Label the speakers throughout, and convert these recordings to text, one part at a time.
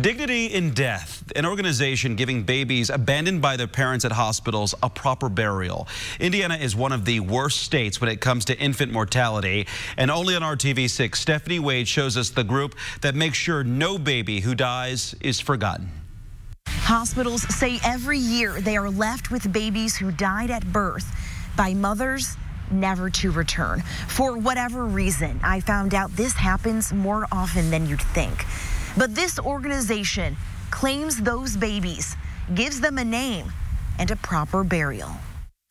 Speaker 1: Dignity in Death, an organization giving babies abandoned by their parents at hospitals a proper burial. Indiana is one of the worst states when it comes to infant mortality. And only on RTV6, Stephanie Wade shows us the group that makes sure no baby who dies is forgotten.
Speaker 2: Hospitals say every year they are left with babies who died at birth by mothers never to return. For whatever reason, I found out this happens more often than you'd think. But this organization claims those babies, gives them a name and a proper burial.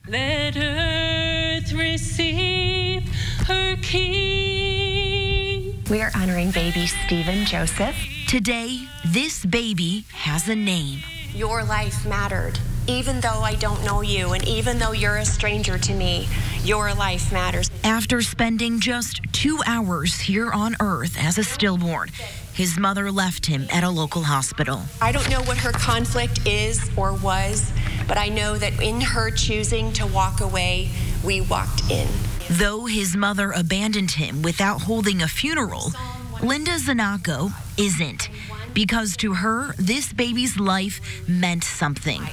Speaker 3: Let earth receive her king.
Speaker 4: We are honoring baby Stephen Joseph.
Speaker 2: Today, this baby has a name.
Speaker 4: Your life mattered. Even though I don't know you and even though you're a stranger to me, your life matters.
Speaker 2: After spending just two hours here on Earth as a stillborn, his mother left him at a local hospital.
Speaker 4: I don't know what her conflict is or was, but I know that in her choosing to walk away, we walked in.
Speaker 2: Though his mother abandoned him without holding a funeral, Linda Znachko isn't. Because to her, this baby's life meant something.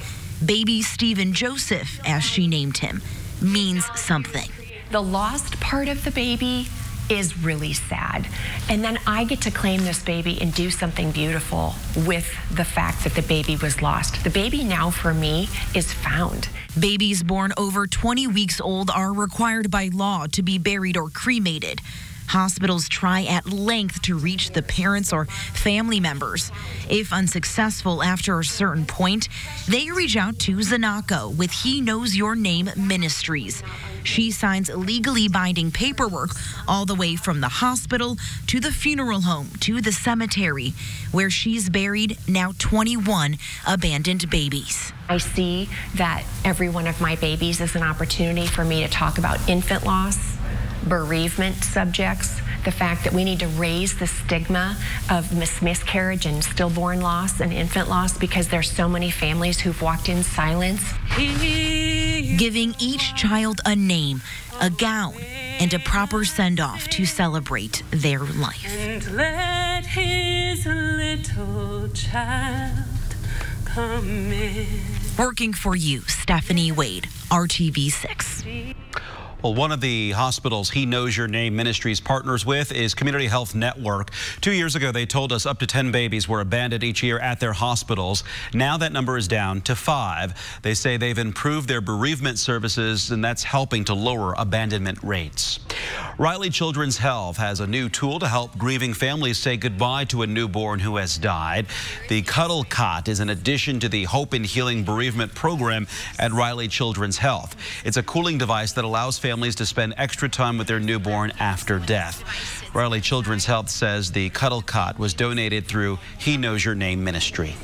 Speaker 2: Baby Stephen Joseph, as she named him, means something.
Speaker 4: The lost part of the baby is really sad. And then I get to claim this baby and do something beautiful with the fact that the baby was lost. The baby now for me is found.
Speaker 2: Babies born over 20 weeks old are required by law to be buried or cremated. Hospitals try at length to reach the parents or family members. If unsuccessful after a certain point, they reach out to Znachko with He Knows Your Name Ministries. She signs legally binding paperwork all the way from the hospital to the funeral home to the cemetery, where she's buried now 21 abandoned babies.
Speaker 4: I see that every one of my babies is an opportunity for me to talk about infant loss bereavement subjects, the fact that we need to raise the stigma of mis miscarriage and stillborn loss and infant loss because there's so many families who've walked in silence.
Speaker 2: Giving each child a name, a gown, and a proper send off to celebrate their life.
Speaker 3: And let his little child come in.
Speaker 2: Working for you, Stephanie Wade, RTV6.
Speaker 1: Well, one of the hospitals He Knows Your Name Ministries partners with is Community Health Network. Two years ago, they told us up to 10 babies were abandoned each year at their hospitals. Now that number is down to five. They say they've improved their bereavement services, and that's helping to lower abandonment rates. Riley Children's Health has a new tool to help grieving families say goodbye to a newborn who has died. The Cuddle Cot is an addition to the Hope and Healing Bereavement Program at Riley Children's Health. It's a cooling device that allows families to spend extra time with their newborn after death. Riley Children's Health says the Cuddle Cot was donated through He Knows Your Name Ministry.